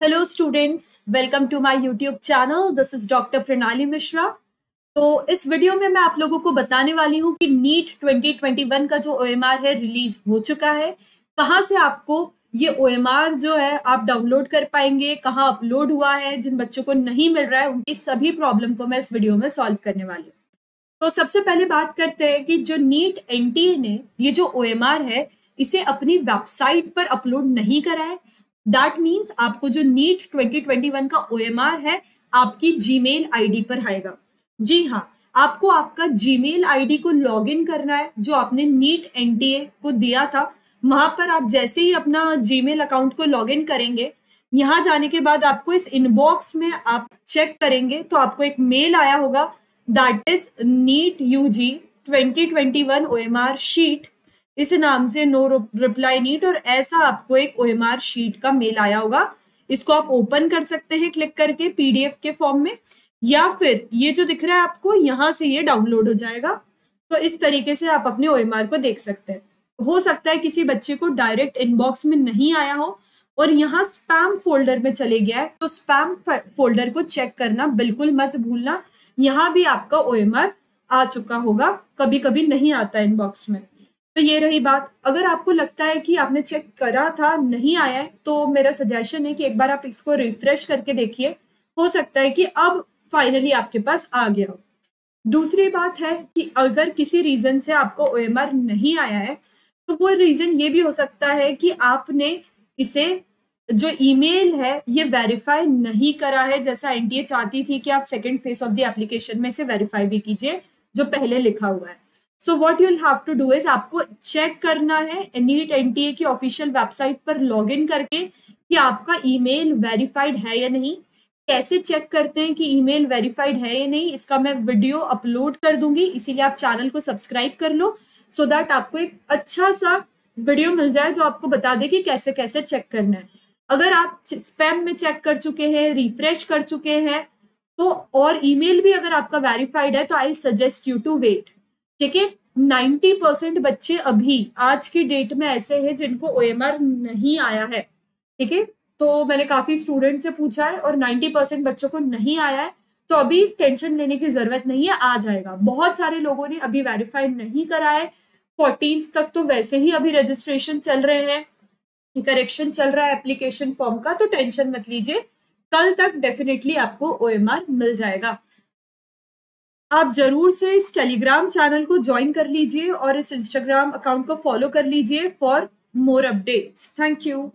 Hello students welcome to my YouTube channel this is doctor Pranali Mishra तो इस video में मैं आप लोगों को बताने वाली हूँ कि नीट 2021 का जो ओएमआर है रिलीज़ हो चुका है। कहाँ से आपको ये ओएमआर जो है, आप डाउनलोड कर पाएँगे, कहाँ अपलोड हुआ है, जिन बच्चों को नहीं मिल रहा है, उनकी सभी प्रॉब्लम को मैं इस वीडियो में सॉल्व करने वाली हूँ। तो सबसे पहले बात करते हैं कि जो नीट एन ने, ये जो ओएमआर है, इसे अपनी वेबसाइट पर अपलोड नहीं करा है। दैट मीन्स आपको जो नीट 2021 का ओएमआर है, आपकी जीमेल आईडी पर आएगा। जी हाँ आपको आपका जीमेल आईडी को लॉगिन करना है, जो आपने नीट एनटीए को दिया था। वहाँ पर आप जैसे ही अपना जीमेल अकाउंट को लॉगिन करेंगे, यहाँ जाने के बाद आपको इस इनबॉक्स में आप चेक करेंगे तो आपको एक मेल आया होगा that is NEET U G twenty twenty one O M R sheet इस नाम से नो रिप्लाई नीट और ऐसा आपको एक ओएमआर शीट का मेल आया होगा। इसको आप ओपन कर सकते हैं क्लिक करके पीडीएफ के फॉर्म में, या फिर ये जो दिख रहा है आपको, यहाँ से ये डाउनलोड हो जाएगा। तो इस तरीके से आप अपने ओ को देख सकते हैं। हो सकता है किसी बच्चे को डायरेक्ट इनबॉक्स में नहीं आया हो और यहाँ स्पैम फोल्डर में चले गया है। तो स्पैम फोल्डर को चेक करना बिल्कुल मत भूलना। यहाँ भी आपका ओएमआर आ चुका होगा। कभी कभी नहीं आता इनबॉक्स में। तो ये रही बात। अगर आपको लगता है कि आपने चेक करा था, नहीं आया है तो मेरा सजेशन है कि एक बार आप इसको रिफ्रेश करके देखिए। हो सकता है कि अब फाइनली आपके पास आ गया हो। दूसरी बात है कि अगर किसी रीजन से आपको ओएमआर नहीं आया है तो वो रीजन ये भी हो सकता है कि आपने इसे, जो ईमेल है, ये वेरीफाई नहीं करा है। जैसा एनटीए चाहती थी कि आप second phase of the application में से वेरीफाई भी कीजिए, जो पहले लिखा हुआ है। So what you'll have to do is आपको चेक करना है नीट एनटीए की ऑफिशियल वेबसाइट पर लॉग इन करके कि आपका ईमेल वेरीफाइड है या नहीं। कैसे चेक करते हैं कि ईमेल वेरीफाइड है या नहीं, इसका मैं वीडियो अपलोड कर दूँगी। इसीलिए आप चैनल को सब्सक्राइब कर लो सो so दैट आपको एक अच्छा सा वीडियो मिल जाए जो आपको बता दे कि कैसे कैसे चेक करना है। अगर आप स्पैम में चेक कर चुके हैं रिफ्रेश कर चुके हैं तो और ईमेल भी अगर आपका वेरीफाइड है तो I suggest you to wait ठीक है? नाइन्टी परसेंट बच्चे अभी आज की डेट में ऐसे हैं जिनको ओएमआर नहीं आया है। ठीक है? तो मैंने काफ़ी स्टूडेंट से पूछा है और नाइन्टी परसेंट बच्चों को नहीं आया है। तो अभी टेंशन लेने की ज़रूरत नहीं है, आ जाएगा। बहुत सारे लोगों ने अभी वेरीफाई नहीं करा है। फोर्टीन तक तो वैसे ही अभी रजिस्ट्रेशन चल रहे हैं। करेक्शन चल रहा है एप्लीकेशन फॉर्म का तो टेंशन मत लीजिए। कल तक डेफिनेटली आपको ओएमआर मिल जाएगा। आप ज़रूर से इस टेलीग्राम चैनल को ज्वाइन कर लीजिए और इस इंस्टाग्राम अकाउंट को फॉलो कर लीजिए for more updates thank you